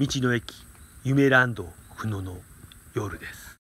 道の駅夢ランド久野の夜です。